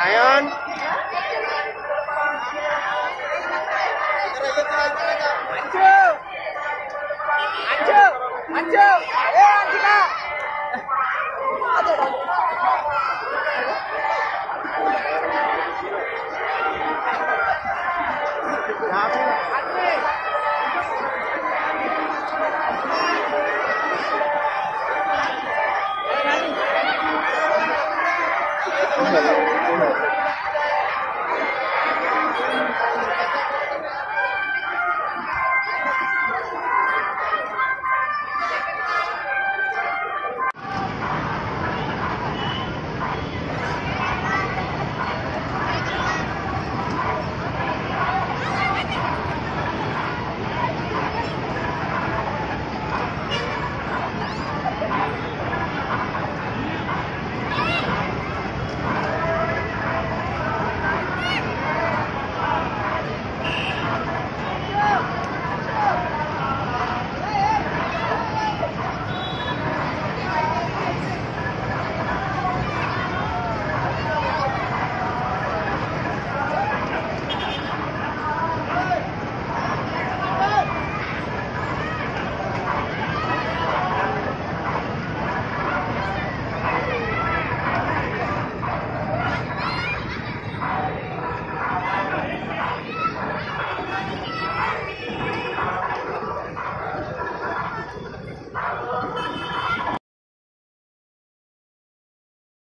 Ayan. Maju. Maju. Maju. Ayan kita. Aduh.